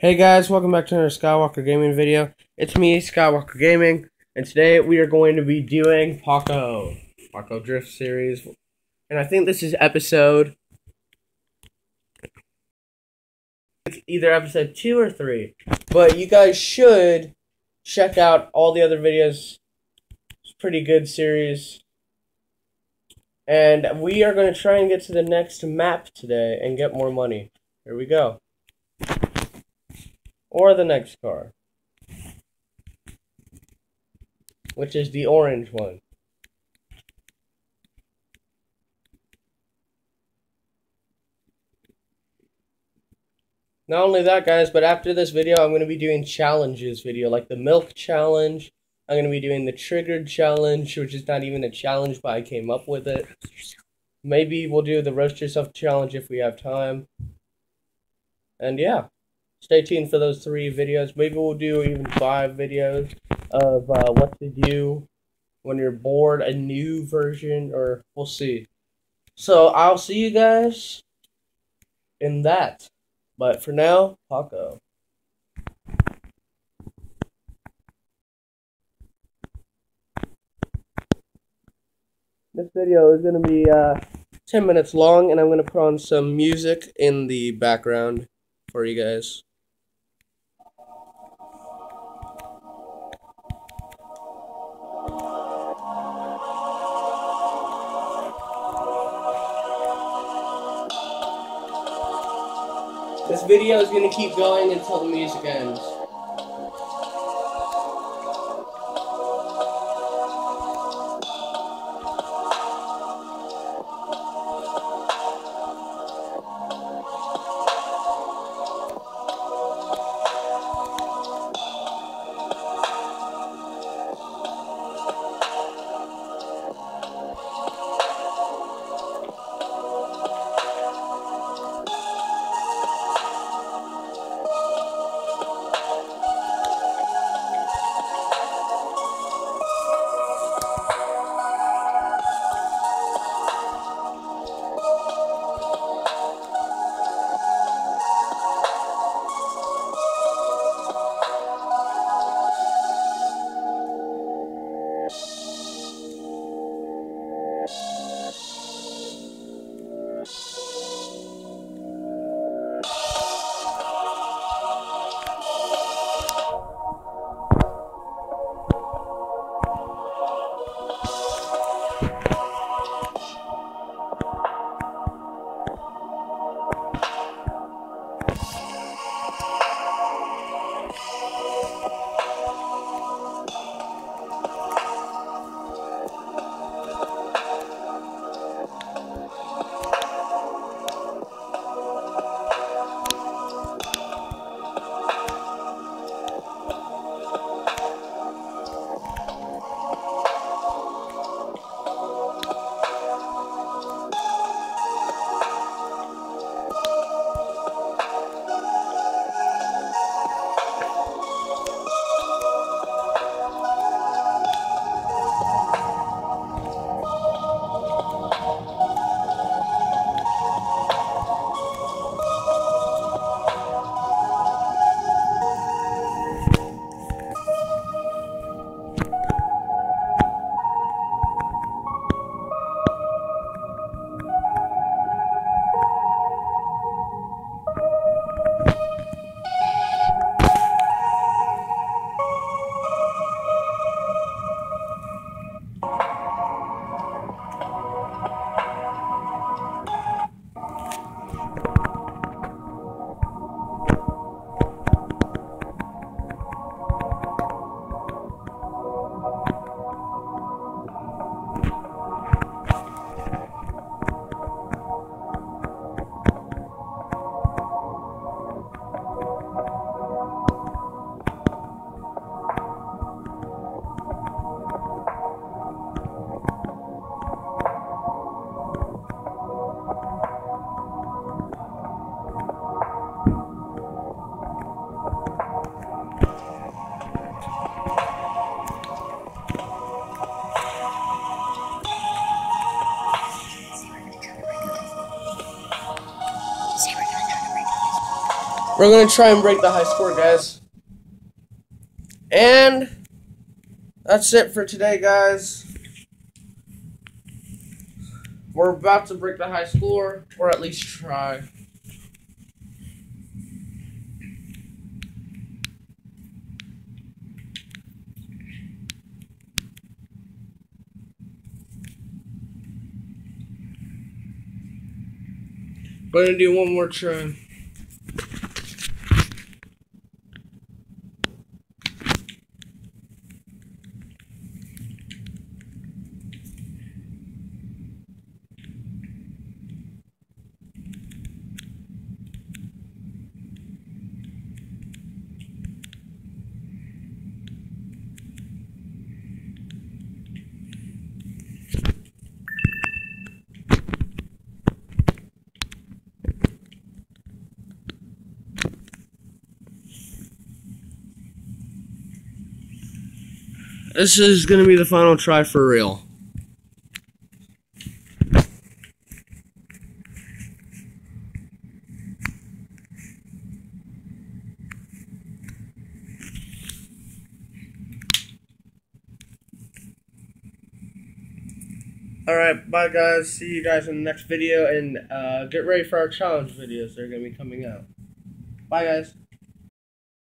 Hey guys, welcome back to another Skywalker Gaming video. It's me, Skywalker Gaming, and today we are going to be doing Paco, Paco Drift series, and I think this is episode, it's either episode two or three, but you guys should check out all the other videos. It's a pretty good series, and we are going to try and get to the next map today and get more money. Here we go or the next car, which is the orange one. Not only that, guys, but after this video, I'm going to be doing challenges video, like the milk challenge. I'm going to be doing the triggered challenge, which is not even a challenge, but I came up with it. Maybe we'll do the roast yourself challenge if we have time. And yeah stay tuned for those three videos. Maybe we'll do even five videos of uh, what to do when you're bored, a new version, or we'll see. So I'll see you guys in that. But for now, Paco. This video is going to be uh, 10 minutes long, and I'm going to put on some music in the background for you guys. This video is going to keep going until the music ends. We're gonna try and break the high score, guys. And that's it for today, guys. We're about to break the high score, or at least try. Gonna do one more try. This is gonna be the final try for real. Alright, bye guys. See you guys in the next video and uh, get ready for our challenge videos. They're going to be coming out. Bye guys.